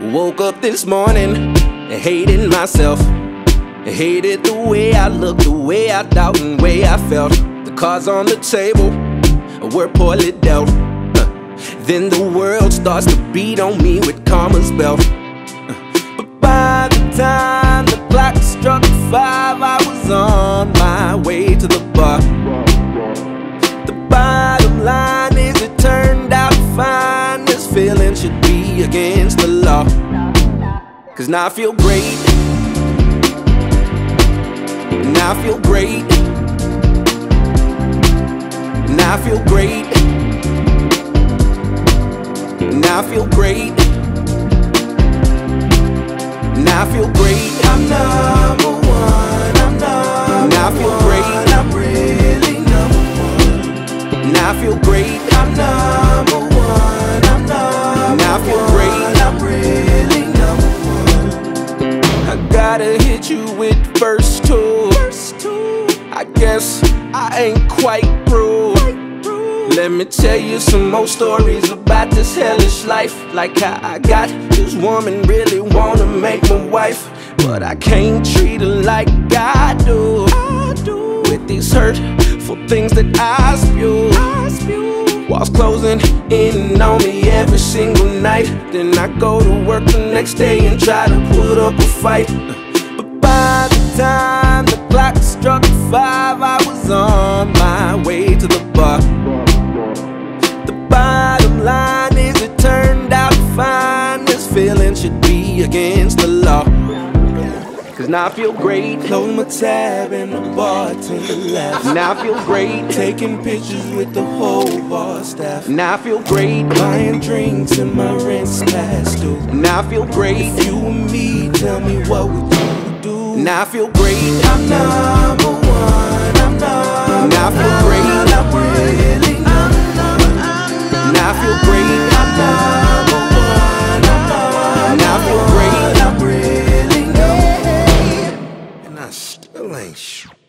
Woke up this morning and hating myself. Hated the way I looked, the way I thought, and the way I felt. The cards on the table were poorly dealt. Uh, then the world starts to beat on me with karma's belt. Uh, but by the time against the law. Cause now I feel great. Now I feel great. Now I feel great. Now I feel great. Now I feel great. I'm number gotta hit you with verse two. Verse two. I guess I ain't quite through. Let me tell you some more stories about this hellish life. Like how I got this woman really wanna make my wife. But I can't treat her like I do. I do. With these hurtful things that I spew. I spew. Walls closing in on me every single night. Then I go to work the next day and try to put up a fight. But by the time the clock struck five, I was on my way to the bar. The bottom line is it turned out fine. This feeling should be against the law. Cause now I feel great. Close my tab and the bartender laughs. Now I feel great. Taking pictures with the whole bar staff. Now I feel great. Buying drinks and my rent's past due. Now I feel great. If you and me, tell me what would you do? Now I feel great. I'm number mais.